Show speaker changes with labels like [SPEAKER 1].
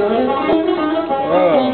[SPEAKER 1] Oh.